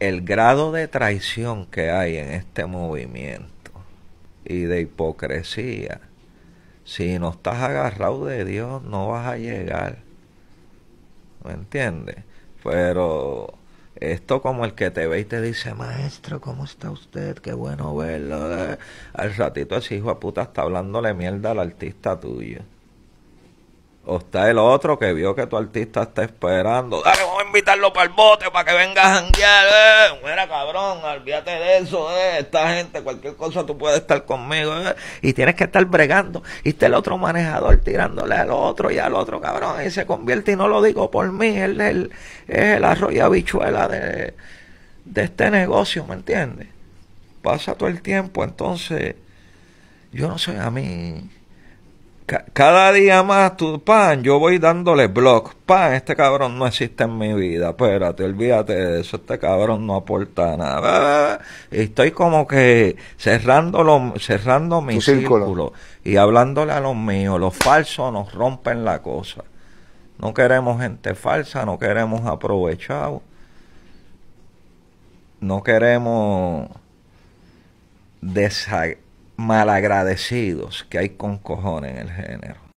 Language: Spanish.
el grado de traición que hay en este movimiento y de hipocresía, si no estás agarrado de Dios, no vas a llegar. ¿Me entiendes? Pero esto como el que te ve y te dice, maestro, ¿cómo está usted? Qué bueno verlo. Al ratito ese hijo de puta está hablándole mierda al artista tuyo. O está el otro que vio que tu artista está esperando. Dale, vamos a invitarlo para el bote para que venga a janguear. Eh. Mira, cabrón, olvídate de eso. Eh. Esta gente, cualquier cosa tú puedes estar conmigo. Eh. Y tienes que estar bregando. Y está el otro manejador tirándole al otro y al otro, cabrón. Y se convierte, y no lo digo por mí, es el, el arroyo habichuela de, de este negocio, ¿me entiendes? Pasa todo el tiempo, entonces yo no sé, a mí cada día más, tu pan, yo voy dándole blog. Pan, este cabrón no existe en mi vida. Espérate, olvídate de eso. Este cabrón no aporta nada. Estoy como que cerrando, cerrando mi círculo. y hablándole a los míos. Los falsos nos rompen la cosa. No queremos gente falsa, no queremos aprovechados. No queremos malagradecidos que hay con cojones en el género.